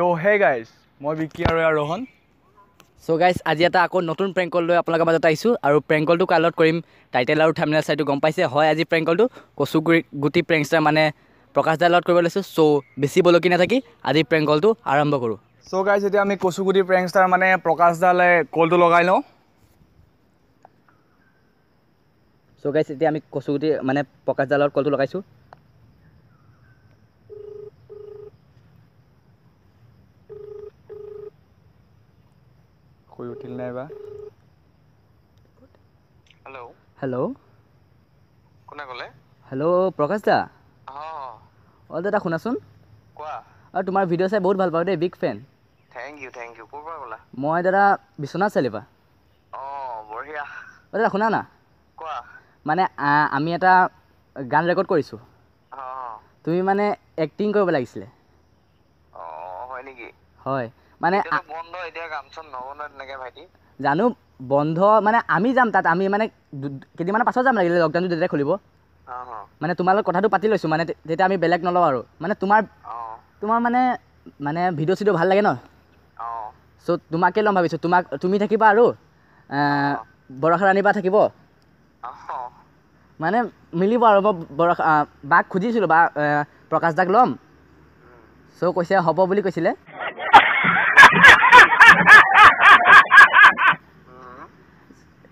তো hey guys মই বিকি আৰু ৰোহন। চ' গাইজ আজি এটা আকৌ নতুন প্ৰেংক কল লৈ আপোনালোকৰ মাজত আহিছোঁ আৰু প্ৰেংক কলটো কাইলত কৰিম। টাইটেল আৰু থামনেল চাইটো গম পাইছে হয় আজি প্ৰেংক কলটো কচুগুৰি গুটি প্ৰেংকষ্টাৰ মানে প্ৰকাশ দাৰ লগত কৰিব লৈছোঁ। চ' বেছি বলকি নাথাকি আজি প্ৰেংক কলটো আৰম্ভ কৰোঁ। চ' গাইজ এতিয়া আমি কচুগুটি প্ৰেংষ্টাৰ মানে প্ৰকাশ দালে কলটো লগাই লওঁ। চ' গাইজ এতিয়া আমি কচুগুটি মানে প্ৰকাশ দাৰ লগত কলটো লগাইছোঁ। শুই উঠিল নাইবা হেল্ল' হেল্ল' কোনে ক'লে? হেল্ল' প্ৰকাশ দা? অঁ। অঁ দাদা শুনাচোন। কোৱা? আৰু তোমাৰ ভিডিঅ' চাই বহুত ভাল পাওঁ দেই big fan. Thank you thank you. ক'ৰ পৰা ক'লা? মই দাদা বিশ্বনাথ চাৰিআলিৰ অঁ বঢ়িয়া। অঁ দাদা শুনা না? কোৱা? মানে আমি এটা গান ৰেকৰ্ড কৰিছোঁ। অঁ। তুমি মানে এক্টিং কৰিব লাগিছিলে। অঁ হয় নেকি? হয়। মানে জানো বন্ধ মানে আমি যাম তাত আমি মানে কেইদিনমানৰ পাছত যাম লাগিলে লকডাউনটো যেতিয়া খুলিব। মানে তোমাৰ লগত কথাটো পাতি লৈছোঁ মানে তেতিয়া আমি বেলেগ নলওঁ আৰু। মানে তোমাৰ তোমাৰ মানে মানে ভিডিঅ' চিডিঅ' ভাল লাগে ন? চ' তোমাকে ল'ম ভাবিছোঁ তোমাক তুমি থাকিবা আৰু বৰষা ৰাণীবা থাকিব। মানে মিলিব আৰু মই বৰষা বাক খুজিছিলোঁ বা প্ৰকাশ দাক ল'ম। চ' কৈছে হ'ব বুলি কৈছিলে।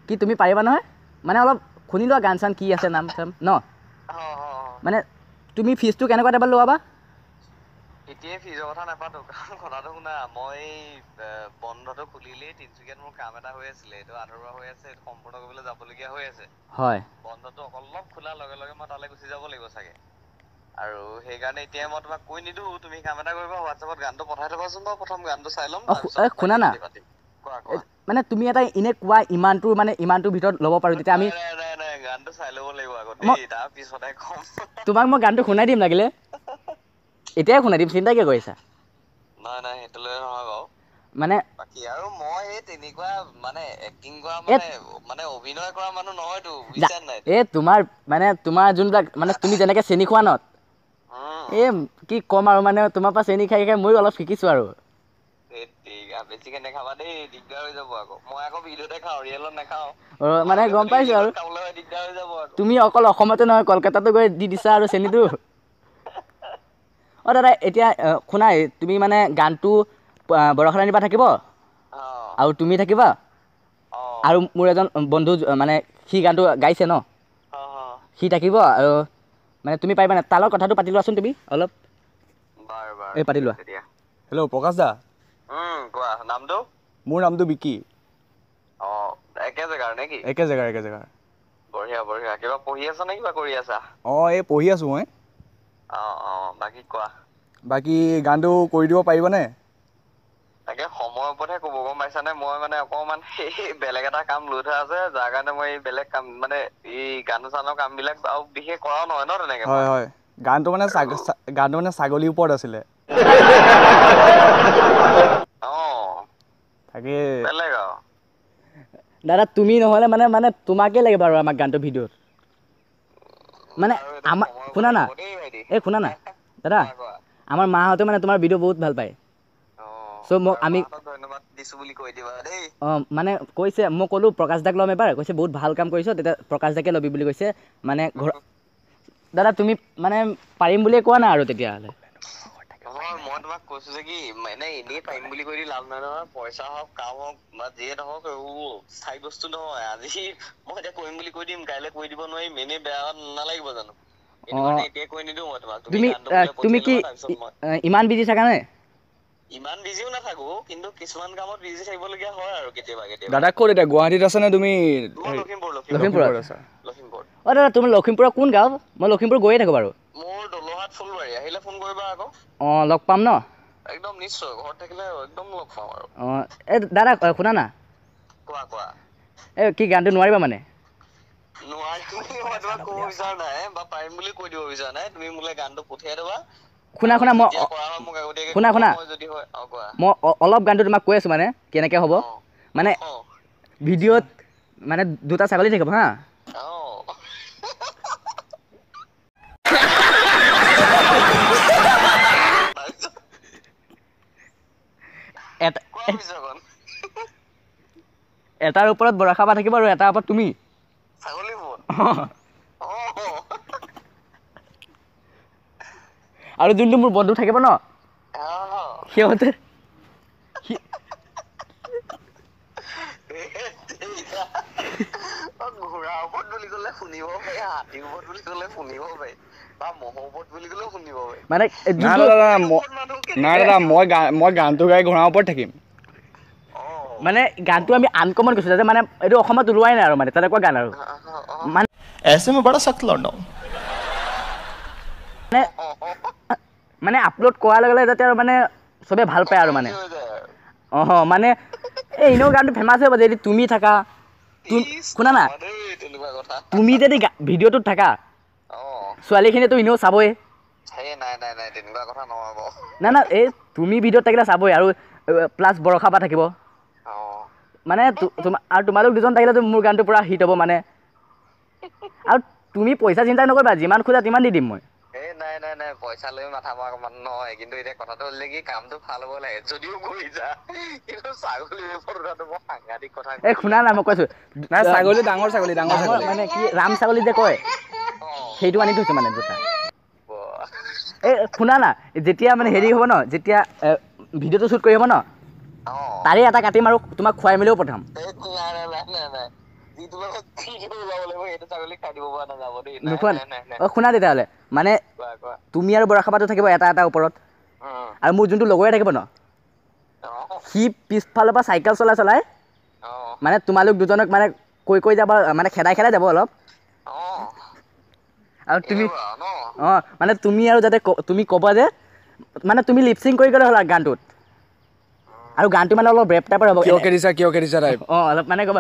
কি তুমি পাৰিবা নহয়? মানে অলপ শুনি লোৱা গান চান কি আছে নাম চাম ন? মানে তুমি ফিজটো কেনেকুৱা টাইপত লোৱা বা এতিয়াই ফিজৰ কথা নাপাতো কাৰণ কথাটো শুনা মই বন্ধটো খুলিলেই তিনিচুকীয়াত মোৰ কাম এটা হৈ আছিলে এইটো আধৰুৱা হৈ আছে এইটো সম্পূৰ্ণ কৰিবলৈ যাবলগীয়া হৈ আছে। হয়। বন্ধটো অলপ খোলাৰ লগে লগে মই তালৈ গুচি যাব লাগিব চাগে। আৰু সেইকাৰণে এতিয়া মই তোমাক কৈ নিদিওঁ তুমি কাম এটা কৰিবা হোৱাটছএপত গানটো পঠাই থবাচোন বাৰু প্ৰথম গানটো চাই ল'ম শুনা না। মানে তুমি এটা এনে কোৱা ইমানটো মানে ইমানটোৰ ভিতৰত ল'ব পাৰোঁ তেতিয়া আমি তোমাক মই গানটো শুনাই দিম লাগিলে। এতিয়াই শুনাই দিম চিন্তা কিয় কৰিছা? মানে এই তেনেকুৱা মানে এক্টিং কৰা এ- মানে মানে অভিনয় কৰা মানুহ নহয়তো বুজিছা নাই? এই তোমাৰ মানে তোমাৰ যোনবিলাক মানে তুমি যেনেকৈ চেনি খোৱা ন এই কি ক'ম আৰু মানে তোমাৰ পৰা চেনি খাই খাই ময়ো অলপ শিকিছোঁ আৰু। ধেৎ তেৰিকা, বেছিকে নেখাবা দেই দিগদাৰ হৈ যাব আকৌ। মই আকৌ ভিডিঅ'তে খাওঁ ৰিয়েলত নাখাওঁ। অ, মানে গম পাইছোঁ আৰু। খাবলৈ হয় দিগদাৰ হৈ যাব আকৌ। তুমি অকল অসমতে নহয় কলকাতাতো গৈ দি দিছা আৰু চেনিটো। অঁ দাদা এতিয়া শুনা তুমি মানে গানটো আ, বৰষা ৰাণীৰ পৰা থাকিব? অ। আৰু তুমি থাকিবা? অ। আৰু মোৰ এজন বন্ধু মানে সি গানটো গাইছে ন? সি থাকিব আৰু মানে তুমি পাৰিবা নাই তাৰ লগত কথাটো পাতি লোৱাচোন তুমি অলপ। বাৰু বাৰু এই পাতি লোৱা। হেল্ল' প্ৰকাশ দা। কোৱা নামটো? মোৰ নামটো বিকি। অ একে জেগাৰ নে কি? একে জেগাৰ একে জেগাৰ। বঢ়িয়া বঢ়িয়া। কিবা পঢ়ি আছা নে কিবা কৰি আছা? অঁ এই পঢ়ি আছোঁ মই। অ অ বাকী কোৱা? বাকী গানটো কৰি দিব পাৰিবনে? তাকে সময়ৰ ওপৰতহে ক'ব গম পাইছানে? মই মানে অকণমান সেই বেলেগ এটা কাম লৈ থোৱা আছে। যাৰ কাৰণে মই এই বেলেগ কাম মানে এই গান চানৰ কাম বিলাক আৰু বিশেষ কৰাও নহয় ন তেনেকে হয়। হয়। গানটো মানে গানটো মানে ছাগলীৰ ওপৰত আছিলে। তাকে। দাদা তুমি নহ'লে মানে মানে তোমাকেই লাগিব আৰু আমাক গানটো ভিডিঅ'ত। মানে আমাৰ শুনা না। এই শুনা না। দাদা। আমাৰ মাহঁতে মানে তোমাৰ ভিডিঅ' বহুত ভাল পায়। চ' মোক আমি অঁ মানে কৈছে মই ক'লোঁ প্ৰকাশ দাক ল'ম এবাৰ। কৈছে বহুত ভাল কাম কৰিছ তেতিয়া প্ৰকাশ দাকে ল'বি বুলি কৈছে। মানে ঘৰ দাদা তুমি মানে পাৰিম বুলিয়ে কোৱা নাই আৰু তেতিয়াহ'লে। নহয় মই তোমাক কৈছো যে কি মানে এনেই পাৰিম বুলি কৈ দি লাভ নাই নহয় পইচা হওক কাম হওক বা যিয়ে নহওক এইবোৰ স্থায়ী বস্তু নহয়। আজি মই এতিয়া কৰিম বুলি কৈ দিম কাইলৈ কৰি দিব নোৱাৰিম এনেই বেয়া নালাগিব জানো? তুমি তুমি তুমি কি ইমান বিজি থাকানে ইমান বিজিও নাথাকো কিন্তু কিছুমান কামত বিজি থাকিবলগীয়া হয় আৰু কেতিয়াবা কেতিয়াবা। দাদা ক'ত এতিয়া? গুৱাহাটীত আছেনে তুমি? মই হেৰি- লখিমপুৰ। লখিমপুৰত? লখিমপুৰ আছা? লখিমপুৰ। অঁ দাদা তুমি লখিমপুৰৰ কোন গাঁও? মই লখিমপুৰ গৈয়ে থাকোঁ বাৰু। মোৰ দলোহাট ফুলবাৰী আহিলে ফোন কৰিবা আকৌ। অঁ লগ পাম ন? একদম নিশ্চয় ঘৰত থাকিলে একদম লগ পাম আৰু। অঁ এই দাদা শুনা না? কোৱা কোৱা। এই কি গানটো নোৱাৰিবা মানে? শুনা শুনা মই শুনা, শুনা। মই অলপ গানটো তোমাক কৈ আছোঁ মানে কেনেকৈ হ'ব। মানে ভিডিঅ'ত মানে দুটা ছাগলী থাকিব হা অ তাৰপিছত ভাবিছ অকণ এটাৰ ওপৰত বৰষা বা থাকিব আৰু এটাৰ ওপৰত তুমি। আৰু যোনটো মোৰ বন্ধু থাকিব ন সিহঁতে ঘোঁৰাৰ ওপৰত বুলি ক'লে শুনিব পাৰি হাতীৰ ওপৰত বুলি ক'লে শুনিব পাৰি বা মহৰ ওপৰত বুলি ক'লেও শুনিব পাৰি। মানে নাই দাদা মই গানটো গাই ঘোঁৰাৰ ওপৰত থাকিম। মানে গানটো আমি আনকমন গৈছোঁ যাতে মানে এইটো অসমত ওলোৱাই নাই আৰু মানে তেনেকুৱা গান আৰু। মানে এছ এম বৰা চাক লণ্ডন মানে মানে আপলোড কৰাৰ লগে লগে যাতে আৰু মানে চবে ভাল পায় আৰু মানে। অঁ মানে এই এনেও গানটো ফেমাছ হৈ যদি তুমি থাকা। শুনা না? তুমি যদি ভিডিঅ'টোত থাকা ছোৱালীখিনিয়েতো এনেও চাবই। নাই নাই এই তুমি ভিডিঅ'ত থাকিলে চাবই আৰু প্লাছ বৰষা পা থাকিব। মানে আৰু তোমালোক দুজন থাকিলেতো মোৰ গানটো পূৰা হিট হ'ব মানে। আৰু তুমি পইচা চিন্তা নকৰিবা যিমান খোজা তিমান দি দিম মই। এই নাই নাই নাই পইচা লৈ মাথা মৰা মানুহ নহয় কিন্তু এতিয়া কথাটো হ'লে কি কামটো ভাল হ'ব লাগে যদিও কৰি যা। কিন্তু ছাগলীৰ ওপৰত উঠাটো বৰ সাংঘাতিক কথা এই শুনা না মই কৈছোঁ নাই ছাগলী ডাঙৰ ছাগলী ডাঙৰ ডাঙৰ ছাগলী। মানে কি ৰাম ছাগলী যে কয় অ সেইটো আনি থৈছোঁ মানে দুটা। ব- এই শুনা না যেতিয়া মানে হেৰি হ'ব ন যেতিয়া ভিডিঅ'টো শ্বুট কৰি হ'ব ন তাৰে এটা কাটিম আৰু তোমাক খুৱাই মেলিও পঠাম। শুনা তেতিয়াহ'লে। মানে তুমি আৰু বৰষাপাতো থাকিব এটা এটা ওপৰত। আৰু মোৰ যোনটো লগৰে থাকিব ন সি পিছফালৰ পৰা চাইকেল চলাই চলাই মানে তোমালোক দুজনক মানে কৈ কৈ যাব মানে খেদাই খেদাই যাব অলপ। আৰু তুমি অঁ মানে তুমি আৰু যাতে তুমি ক'বা যে মানে তুমি লিপচিং কৰি গ'লে হ'ল আৰু গানটোত। আৰু গানটো মানে অলপ ৰেপ টাইপৰ হ'ব। কিয় কেৰিছা কিয় কেৰিছা টাইপ অঁ অলপ মানে ক'ব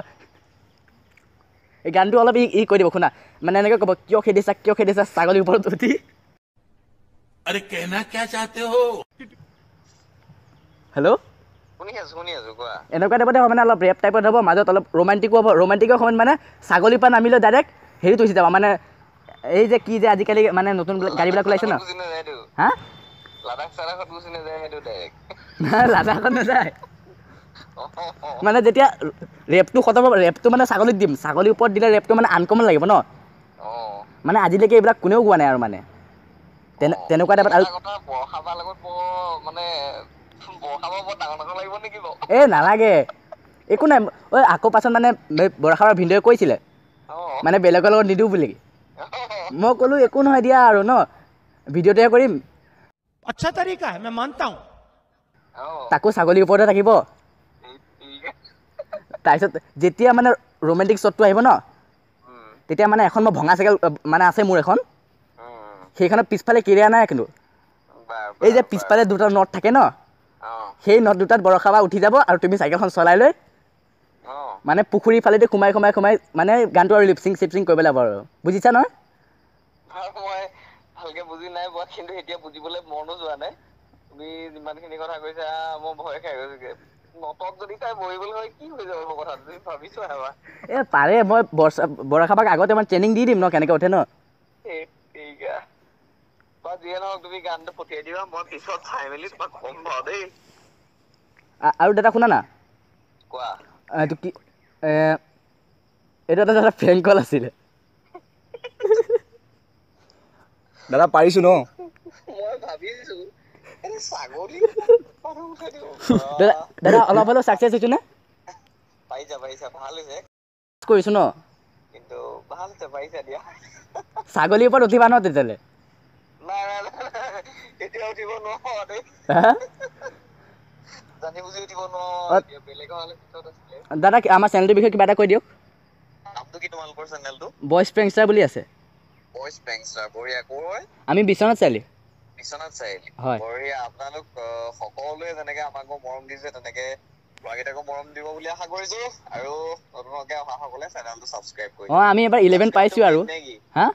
এই গানটো অলপ ই ই কৈ দিব শুনা। মানে এনেকৈ ক'ব কিয় খেদিছা কিয় খেদিছা ছাগলীৰ ওপৰত উঠি। কেনা চাহতে হো? এনেকুৱা টাইপতে হ'ব মানে অলপ ৰেপ টাইপত হ'ব মাজত অলপ হ'ব। সময়ত মানে ছাগলীৰ পৰা নামিলে ডাইৰেক্ট হেৰিত উঠি যাব। মানে এই যে কি যে আজিকালি মানে নতুন গাড়ীবিলাক ওলাইছে ন? হা? লাডাখ চাডাখত গুচি নাযায় সেইটো ডাইৰেক্ট লাডাখত নাযায়। মানে যেতিয়া ৰেপটো খতম হ'ব ৰেপটো মানে ছাগলীত দিম। ছাগলীৰ ওপৰত দিলে ৰেপটো মানে আনকমন লাগিব ন? মানে আজিলৈকে এইবিলাক কোনেও গোৱা নাই আৰু মানে। তেনে তেনেকুৱা টাইপত আৰু বৰষাবাৰ বৰষাবাৰ এই নালাগে। একো নাই। ঐ আকৌ পাছত মানে এই বৰষাৰ ভিনদেউৱে কৈছিলে। মানে বেলেগৰ লগত নিদিওঁ বুলি। মই ক'লোঁ একো নহয় দিয়া আৰু ন? ভিডিঅ'টোহে কৰিম। अच्छा तरीका है मैं मानता हूँ অ তাকো ছাগলীৰ ওপৰতে থাকিব ঠিক তাৰপিছত যেতিয়া মানে ৰোমেণ্টিক শ্বটটো আহিব ন উম তেতিয়া মানে এখন মই ভঙা চাইকেল আহ, মানে আছে মোৰ এখন উম সেইখনৰ পিছফালে কেৰিয়া নাই কিন্তু বাৰ এই যে বাৰ, পিছফালে দুটা নট থাকে ন বাৰ। অ সেই নট দুটাত বৰষা বা উঠি যাব আৰু তুমি চাইকেলখন চলাই লৈ অ মানে পুখুৰীৰ ফালেদি সোমাই সোমাই সোমাই মানে গানটো আৰু লিপচিং চিপচিং কৰিব লাগিব আৰু বুজিছা নহয় আৰু মই ভালকে বুজি নাই পোৱা কিন্তু এতিয়া বুজিবলৈ মনো যোৱা নাই। তুমি যিমানখিনি কথা কৈছা মই ভয় খাই গৈছোগে পাৰে মই আগতে ট্ৰেইনিং দি দিম ন কেনেকৈ উঠে ন? আৰু দাদা শুনা না? এইটো কি এইটো এটা দাদা ফ্ৰেংক কল আছিলে। দাদা পাৰিছো ন? দাদা দাদা অলপ হ'লেও ছাকচেছ হৈছোঁ নে? কৰিছোঁ ন? ছাগলীৰ ওপৰত উঠিবা ন তেতিয়াহ'লে? আছিলে। দাদা কি- আমাৰ চেনেলটোৰ বিষয়ে কিবা এটা কৈ দিয়ক। নামটো কি তোমালোকৰ চেনেলটো বইচ প্ৰেংষ্টাৰ বুলি আছে। পেংষ্টাৰ বঢ়িয়া। কৰ হয়? আমি বিশ্বনাথ চাৰিআলি। বিশ্বনাথ চাৰিআলি। হয়। বঢ়িয়া। আপোনালোক সকলোৱে যেনেকে আমাকো মৰম দিছে তেনেকে ল'ৰাকেইটাকো মৰম দিব বুলি আশা কৰিছো। আৰু নতুনকে অহা সকলে চেনেলটো ছাবস্ক্ৰাইব কৰি অঁ আমি এবাৰ ইলেভেন পাইছোঁ আৰু। হা?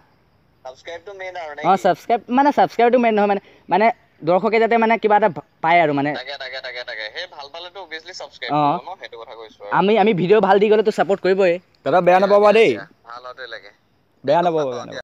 ছাবস্ক্ৰাইবটো মেইন আৰু অঁ নেকি? ছাবস্ক্ৰাইব মানে ছাবস্ক্ৰাইবটো মেইন নহয় মানে মানে দৰ্শকে যাতে মানে কিবা এটা পায় আৰু মানে। তাকে তাকে তাকে তাকে। সেই ভাল পালেতো অবভিয়াছলি ছাবস্ক্ৰাইব অ। কৰিব ন সেইটো কথা কৈছো আৰু। আমি আমি ভিডিঅ' ভাল দি গ'লেতো ছাপৰ্ট কৰিবই। দাদা বেয়া নাপাবা দেই। ভাল হওঁতে লাগে। বেয়া নাপাবা বেয়া নাপাবা।